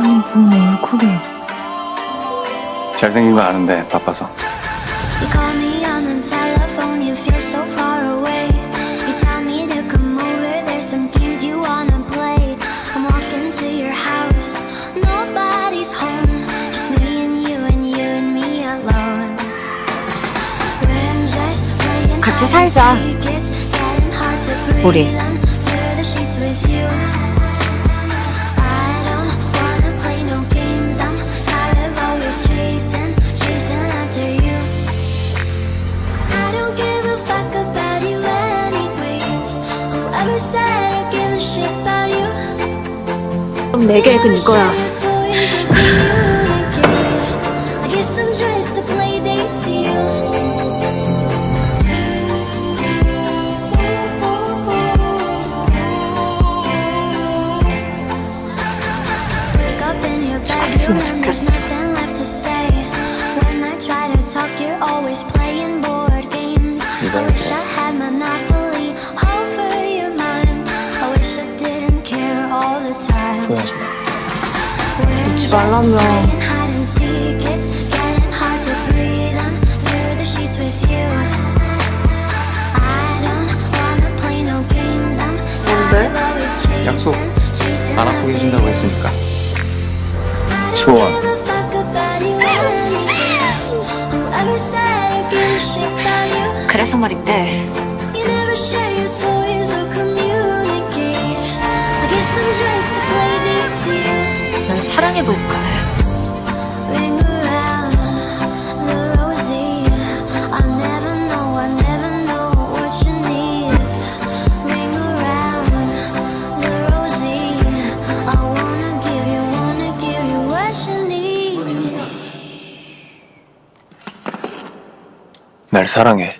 아니 뭔 얼굴이 잘생긴 거 아는데 바빠서. 같이 살자. 우리 그럼 내게 그닐 거야. 잘했으면 좋겠어. 이번 말라며 뭔데? 약속 안 아프게 해준다고 했으니까 소원 그래서 말인데 사랑해볼까? 날 사랑해.